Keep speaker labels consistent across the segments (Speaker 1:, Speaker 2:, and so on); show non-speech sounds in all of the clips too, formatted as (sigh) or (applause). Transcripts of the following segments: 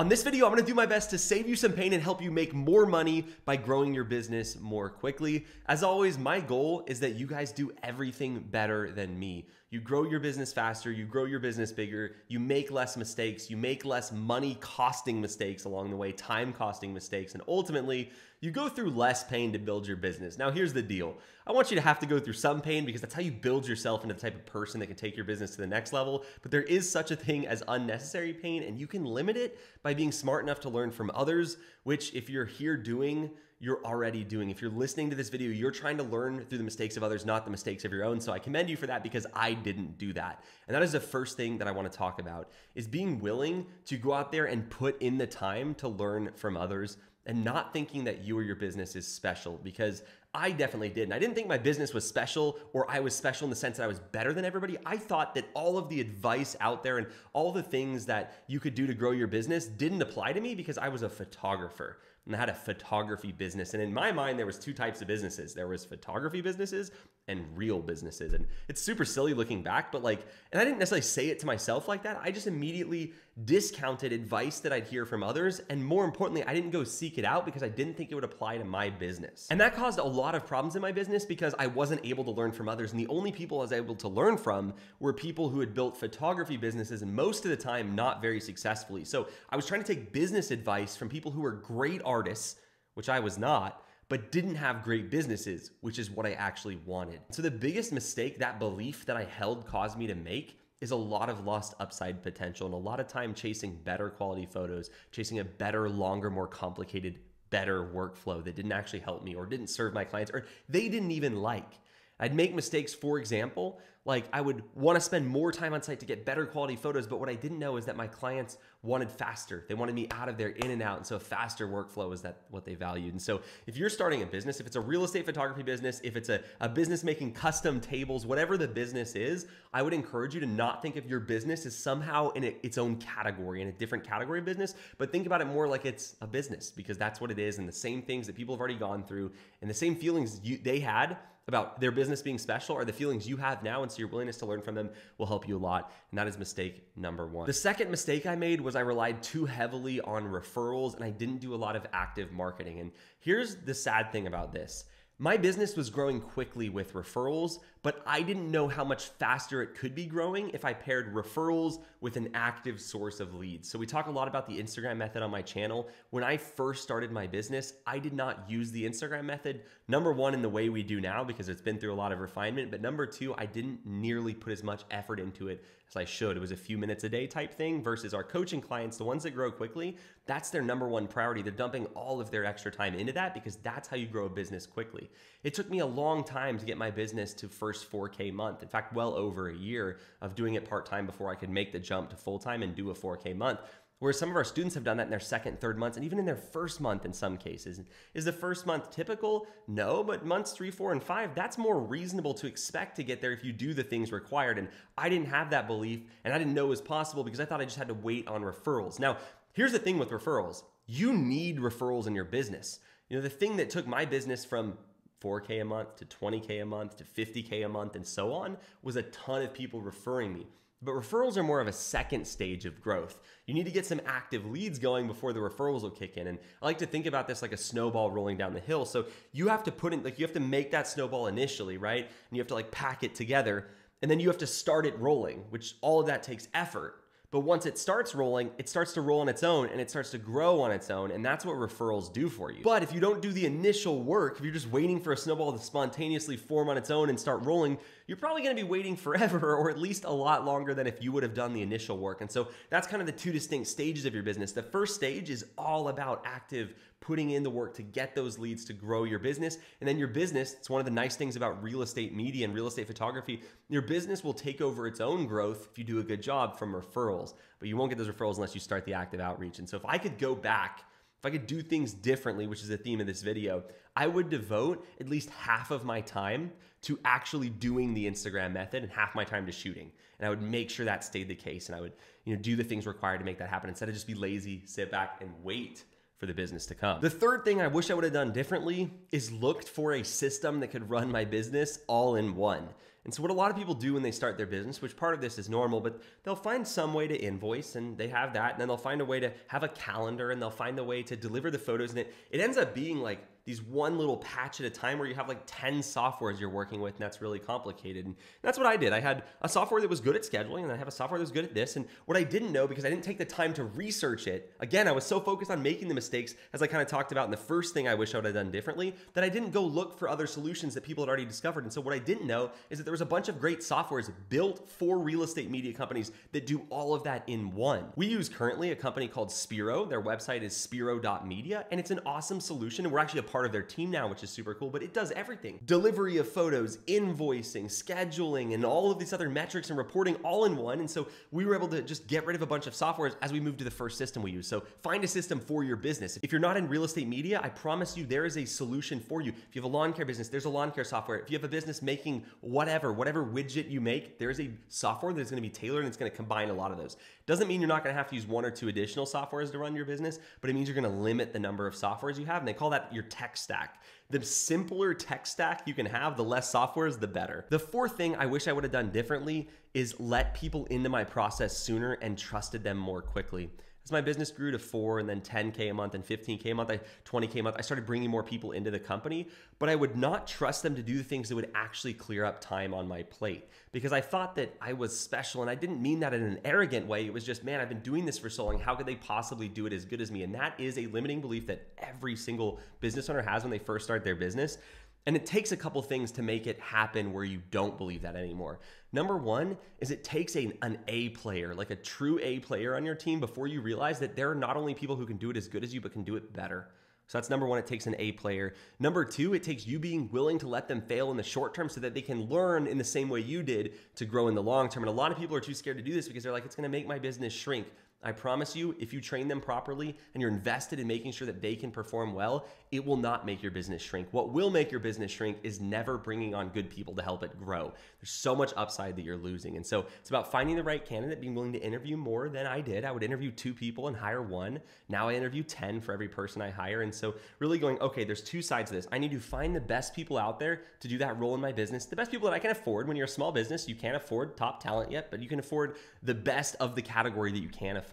Speaker 1: On this video, I'm gonna do my best to save you some pain and help you make more money by growing your business more quickly. As always, my goal is that you guys do everything better than me. You grow your business faster, you grow your business bigger, you make less mistakes, you make less money costing mistakes along the way, time costing mistakes, and ultimately, you go through less pain to build your business. Now, here's the deal I want you to have to go through some pain because that's how you build yourself into the type of person that can take your business to the next level. But there is such a thing as unnecessary pain, and you can limit it by being smart enough to learn from others, which, if you're here doing, you're already doing. If you're listening to this video, you're trying to learn through the mistakes of others, not the mistakes of your own. So I commend you for that because I didn't do that. And that is the first thing that I want to talk about is being willing to go out there and put in the time to learn from others and not thinking that you or your business is special because I definitely didn't. I didn't think my business was special or I was special in the sense that I was better than everybody. I thought that all of the advice out there and all the things that you could do to grow your business didn't apply to me because I was a photographer and I had a photography business. And in my mind, there was two types of businesses. There was photography businesses and real businesses. And it's super silly looking back, but like, and I didn't necessarily say it to myself like that. I just immediately discounted advice that I'd hear from others. And more importantly, I didn't go seek it out because I didn't think it would apply to my business. And that caused a lot of problems in my business because I wasn't able to learn from others. And the only people I was able to learn from were people who had built photography businesses and most of the time not very successfully. So I was trying to take business advice from people who were great artists, which I was not but didn't have great businesses, which is what I actually wanted. So the biggest mistake that belief that I held caused me to make is a lot of lost upside potential and a lot of time chasing better quality photos, chasing a better, longer, more complicated, better workflow that didn't actually help me or didn't serve my clients or they didn't even like. I'd make mistakes, for example, like I would want to spend more time on site to get better quality photos, but what I didn't know is that my clients wanted faster. They wanted me out of there, in and out. And so a faster workflow is that what they valued. And so if you're starting a business, if it's a real estate photography business, if it's a, a business making custom tables, whatever the business is, I would encourage you to not think of your business as somehow in a, its own category, in a different category of business, but think about it more like it's a business because that's what it is. And the same things that people have already gone through and the same feelings you, they had about their business being special are the feelings you have now. And so your willingness to learn from them will help you a lot. And that is mistake number one. The second mistake I made was I relied too heavily on referrals and I didn't do a lot of active marketing. And here's the sad thing about this my business was growing quickly with referrals, but I didn't know how much faster it could be growing if I paired referrals with an active source of leads. So, we talk a lot about the Instagram method on my channel. When I first started my business, I did not use the Instagram method. Number one, in the way we do now, because it's been through a lot of refinement. But number two, I didn't nearly put as much effort into it as I should. It was a few minutes a day type thing versus our coaching clients, the ones that grow quickly, that's their number one priority. They're dumping all of their extra time into that because that's how you grow a business quickly. It took me a long time to get my business to first 4K month. In fact, well over a year of doing it part time before I could make the jump to full time and do a 4K month. Whereas some of our students have done that in their second, third months, and even in their first month in some cases. Is the first month typical? No, but months three, four, and five, that's more reasonable to expect to get there if you do the things required. And I didn't have that belief, and I didn't know it was possible because I thought I just had to wait on referrals. Now, here's the thing with referrals you need referrals in your business. You know, the thing that took my business from 4K a month to 20K a month to 50K a month and so on was a ton of people referring me. But referrals are more of a second stage of growth. You need to get some active leads going before the referrals will kick in. And I like to think about this like a snowball rolling down the hill. So you have to put in, like, you have to make that snowball initially, right? And you have to like pack it together. And then you have to start it rolling, which all of that takes effort. But once it starts rolling, it starts to roll on its own and it starts to grow on its own. And that's what referrals do for you. But if you don't do the initial work, if you're just waiting for a snowball to spontaneously form on its own and start rolling, you're probably going to be waiting forever (laughs) or at least a lot longer than if you would have done the initial work. And so that's kind of the two distinct stages of your business. The first stage is all about active putting in the work to get those leads to grow your business. And then your business, it's one of the nice things about real estate media and real estate photography, your business will take over its own growth if you do a good job from referrals. But you won't get those referrals unless you start the active outreach. And so if I could go back if I could do things differently, which is the theme of this video, I would devote at least half of my time to actually doing the Instagram method and half my time to shooting. And I would make sure that stayed the case and I would, you know, do the things required to make that happen instead of just be lazy, sit back and wait for the business to come. The third thing I wish I would have done differently is looked for a system that could run my business all in one. And so, what a lot of people do when they start their business, which part of this is normal, but they'll find some way to invoice and they have that. And then they'll find a way to have a calendar and they'll find a way to deliver the photos. And it, it ends up being like these one little patch at a time where you have like 10 softwares you're working with and that's really complicated and that's what i did i had a software that was good at scheduling and i have a software that was good at this and what i didn't know because i didn't take the time to research it again i was so focused on making the mistakes as i kind of talked about in the first thing i wish i would have done differently that i didn't go look for other solutions that people had already discovered and so what i didn't know is that there was a bunch of great softwares built for real estate media companies that do all of that in one we use currently a company called spiro their website is spiro.media and it's an awesome solution and we're actually a part of their team now which is super cool, but it does everything. Delivery of photos, invoicing, scheduling, and all of these other metrics and reporting all in one. And so we were able to just get rid of a bunch of softwares as we moved to the first system we use. So find a system for your business. If you're not in real estate media, I promise you there is a solution for you. If you have a lawn care business, there's a lawn care software. If you have a business making whatever, whatever widget you make, there's a software that's going to be tailored and it's going to combine a lot of those. Doesn't mean you're not going to have to use one or two additional softwares to run your business, but it means you're to limit the number of softwares you have. And they call that your tech stack. The simpler tech stack you can have, the less softwares, the better. The fourth thing I wish I would have done differently is let people into my process sooner and trusted them more quickly. As my business grew to four and then 10K a month and 15K a month, I 20K a month, I started bringing more people into the company, but I would not trust them to do the things that would actually clear up time on my plate because I thought that I was special and I didn't mean that in an arrogant way. It was just, man, I've been doing this for so long. How could they possibly do it as good as me? And that is a limiting belief that every single business owner has when they first start their business. And it takes a couple things to make it happen where you don't believe that anymore. Number one is it takes a, an A player, like a true A player on your team before you realize that there are not only people who can do it as good as you, but can do it better. So that's number one, it takes an A player. Number two, it takes you being willing to let them fail in the short term so that they can learn in the same way you did to grow in the long term. And a lot of people are too scared to do this because they're like, it's gonna make my business shrink. I promise you, if you train them properly and you're invested in making sure that they can perform well, it will not make your business shrink. What will make your business shrink is never bringing on good people to help it grow. There's so much upside that you're losing. And so it's about finding the right candidate, being willing to interview more than I did. I would interview two people and hire one. Now I interview 10 for every person I hire. And so really going, okay, there's two sides of this. I need to find the best people out there to do that role in my business, the best people that I can afford. When you're a small business, you can't afford top talent yet, but you can afford the best of the category that you can afford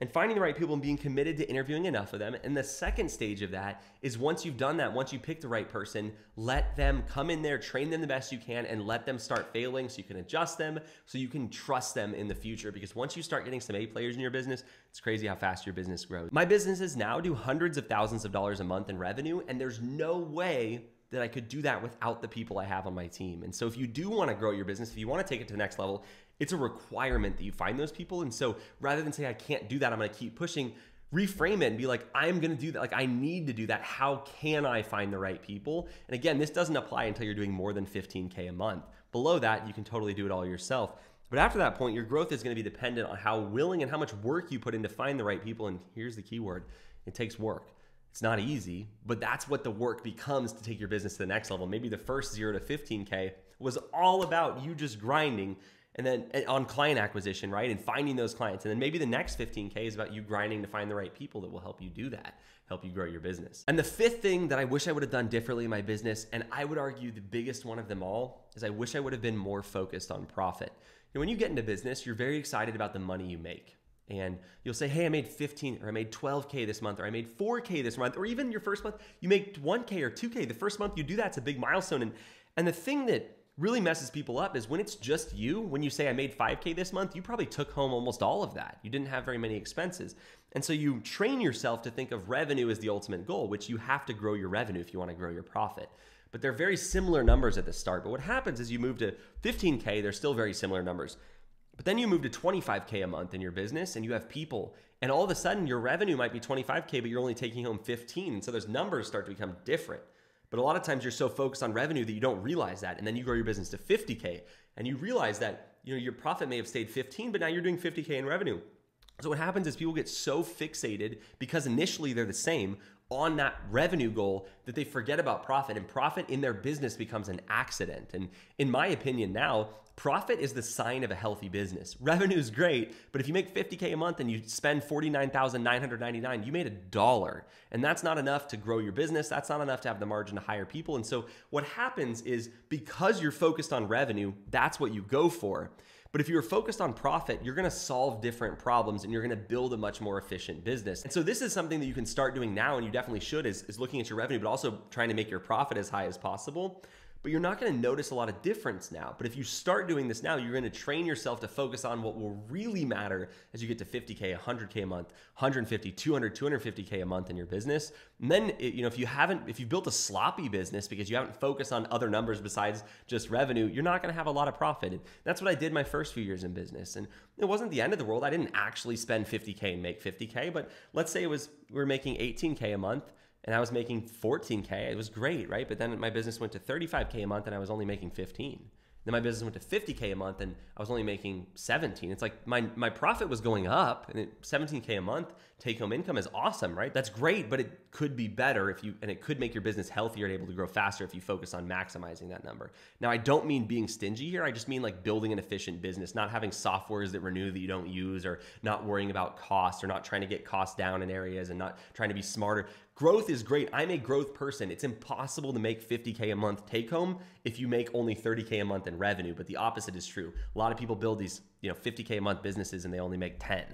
Speaker 1: and finding the right people and being committed to interviewing enough of them. And the second stage of that is once you've done that, once you pick the right person, let them come in there, train them the best you can, and let them start failing so you can adjust them, so you can trust them in the future. Because once you start getting some A players in your business, it's crazy how fast your business grows. My businesses now do hundreds of thousands of dollars a month in revenue, and there's no way that I could do that without the people I have on my team. And so if you do want to grow your business, if you want to take it to the next level, it's a requirement that you find those people. And so rather than say, I can't do that, I'm going to keep pushing, reframe it and be like, I'm going to do that. Like, I need to do that. How can I find the right people? And again, this doesn't apply until you're doing more than 15K a month. Below that, you can totally do it all yourself. But after that point, your growth is going to be dependent on how willing and how much work you put in to find the right people. And here's the key word it takes work. It's not easy, but that's what the work becomes to take your business to the next level. Maybe the first zero to 15K was all about you just grinding and then on client acquisition, right? And finding those clients. And then maybe the next 15K is about you grinding to find the right people that will help you do that, help you grow your business. And the fifth thing that I wish I would have done differently in my business, and I would argue the biggest one of them all, is I wish I would have been more focused on profit. You know, when you get into business, you're very excited about the money you make. And you'll say, hey, I made 15 or I made 12K this month or I made 4K this month, or even your first month, you make 1K or 2K. The first month you do that, it's a big milestone. And, and the thing that really messes people up is when it's just you, when you say I made 5K this month, you probably took home almost all of that. You didn't have very many expenses. And so you train yourself to think of revenue as the ultimate goal, which you have to grow your revenue if you want to grow your profit. But they're very similar numbers at the start. But what happens is you move to 15K, they're still very similar numbers. But then you move to 25K a month in your business and you have people. And all of a sudden your revenue might be 25K, but you're only taking home 15. And so those numbers start to become different. But a lot of times you're so focused on revenue that you don't realize that. And then you grow your business to 50K and you realize that you know your profit may have stayed 15, but now you're doing 50K in revenue. So what happens is people get so fixated because initially they're the same on that revenue goal that they forget about profit and profit in their business becomes an accident. And in my opinion now, profit is the sign of a healthy business. (laughs) Revenue is great, but if you make 50k a month and you spend 49,999, you made a dollar. And that's not enough to grow your business. That's not enough to have the margin to hire people. And so what happens is because you're focused on revenue, that's what you go for. But if you're focused on profit, you're gonna solve different problems and you're gonna build a much more efficient business. And so this is something that you can start doing now, and you definitely should, is, is looking at your revenue, but also trying to make your profit as high as possible but you're not going to notice a lot of difference now. But if you start doing this now, you're going to train yourself to focus on what will really matter as you get to 50K, 100K a month, 150, 200, 250K a month in your business. And then, you know, if you haven't, if you built a sloppy business because you haven't focused on other numbers besides just revenue, you're not going to have a lot of profit. And that's what I did my first few years in business. And it wasn't the end of the world. I didn't actually spend 50K and make 50K, but let's say it was, we are making 18K a month and I was making 14K. It was great, right? But then my business went to 35K a month and I was only making 15. Then my business went to 50K a month and I was only making 17. It's like my, my profit was going up and it, 17K a month take home income is awesome, right? That's great, but it could be better if you, and it could make your business healthier and able to grow faster if you focus on maximizing that number. Now, I don't mean being stingy here. I just mean like building an efficient business, not having softwares that renew that you don't use or not worrying about cost or not trying to get costs down in areas and not trying to be smarter. Growth is great. I'm a growth person. It's impossible to make 50K a month take home if you make only 30K a month in revenue, but the opposite is true. A lot of people build these, you know, 50K a month businesses and they only make 10.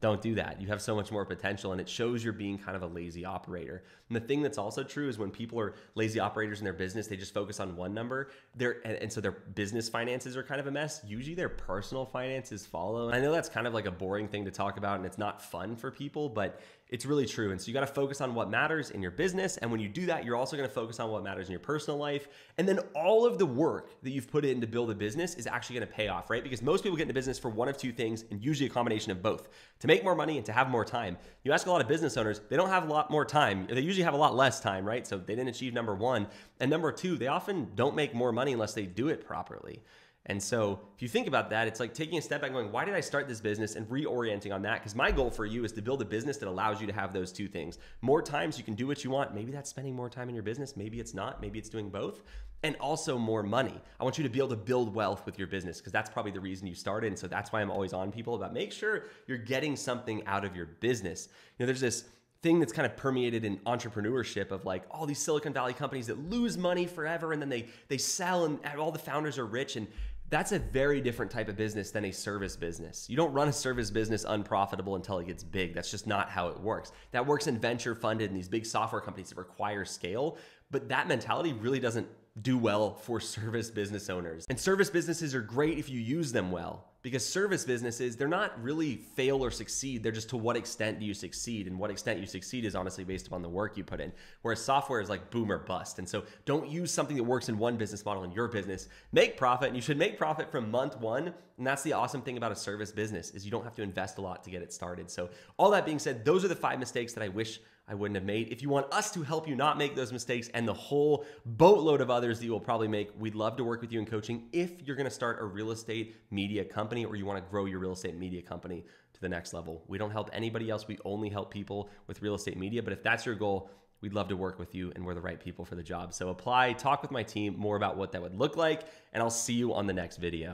Speaker 1: Don't do that. You have so much more potential, and it shows you're being kind of a lazy operator. And the thing that's also true is when people are lazy operators in their business, they just focus on one number. Their and, and so their business finances are kind of a mess. Usually, their personal finances follow. And I know that's kind of like a boring thing to talk about, and it's not fun for people, but it's really true. And so you got to focus on what matters in your business. And when you do that, you're also going to focus on what matters in your personal life. And then all of the work that you've put in to build a business is actually going to pay off, right? Because most people get into business for one of two things, and usually a combination of both to make more money and to have more time. You ask a lot of business owners, they don't have a lot more time. They usually have a lot less time, right? So they didn't achieve number one. And number two, they often don't make more money unless they do it properly. And so if you think about that, it's like taking a step back and going, why did I start this business and reorienting on that? Because my goal for you is to build a business that allows you to have those two things. More times you can do what you want. Maybe that's spending more time in your business. Maybe it's not. Maybe it's doing both. And also more money. I want you to be able to build wealth with your business because that's probably the reason you started. And so that's why I'm always on people about make sure you're getting something out of your business. You know, there's this thing that's kind of permeated in entrepreneurship of like all these Silicon Valley companies that lose money forever and then they they sell and all the founders are rich and that's a very different type of business than a service business. You don't run a service business unprofitable until it gets big. That's just not how it works. That works in venture funded and these big software companies that require scale, but that mentality really doesn't do well for service business owners. And service businesses are great if you use them well because service businesses they're not really fail or succeed they're just to what extent do you succeed? And what extent you succeed is honestly based upon the work you put in. Whereas software is like boom or bust. And so don't use something that works in one business model in your business. Make profit and you should make profit from month one. And that's the awesome thing about a service business is you don't have to invest a lot to get it started. So all that being said those are the five mistakes that i wish I wouldn't have made. If you want us to help you not make those mistakes and the whole boatload of others that you will probably make, we'd love to work with you in coaching if you're going to start a real estate media company or you want to grow your real estate media company to the next level. We don't help anybody else. We only help people with real estate media. But if that's your goal, we'd love to work with you and we're the right people for the job. So apply, talk with my team more about what that would look like, and I'll see you on the next video.